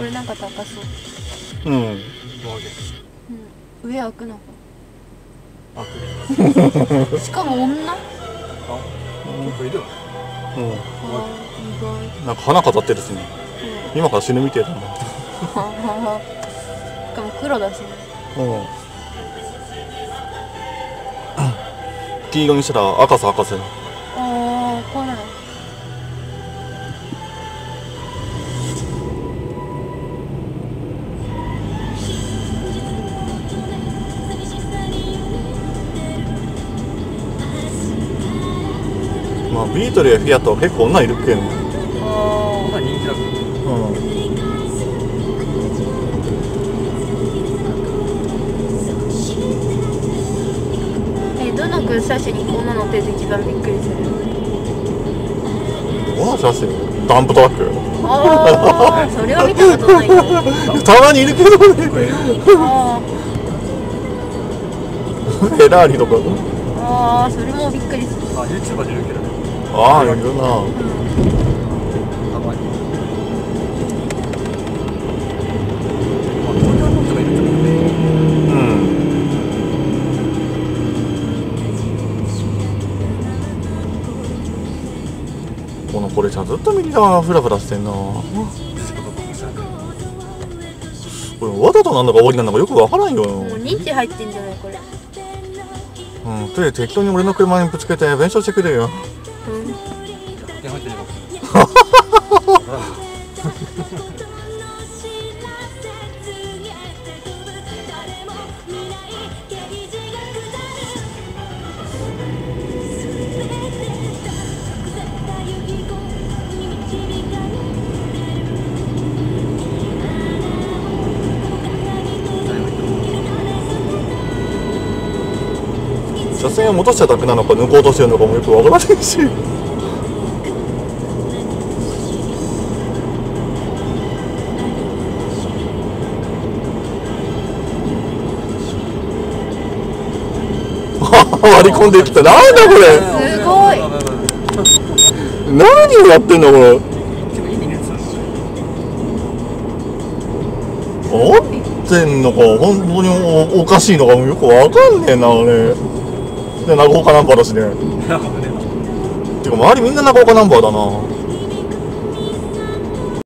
これなんか高そう、うん。うん、上開くの。かあしかも女？結構いるようん。意なんか花飾ってるしね。外今から死ぬみてえだな。しかも黒だしね。うん。黄色にしたら赤さ赤せなあビートルやフィアットは結構女いるけん。うん。あこんな人気だーえどの軍車種にこんなのって一番びっくりする？どうなん写真ダンプトラック。ああそれは見たことないよたまにいるけどね。あフェラーリとか。ーあーそれもびっくりする。あ YouTuber でいるけどねああいるな。うん。このこれちゃんずっと右側フラフラしてんな。これわざとなんだか終わりなんだかよくわからんよ。もう認知入ってんじゃないこれ。うんとりあえず適当に俺の車にぶつけて弁償してくれよう 車線を戻しちゃダメなのか抜こうとしてるのかもよくわからないし。割り込んできた。なんだこれ。すごい。何をやってんだこれ。合ってんのか本当におおかしいのかもよくわかんねえな俺で長岡ナンバーだしね。てか周りみんな長岡ナンバーだな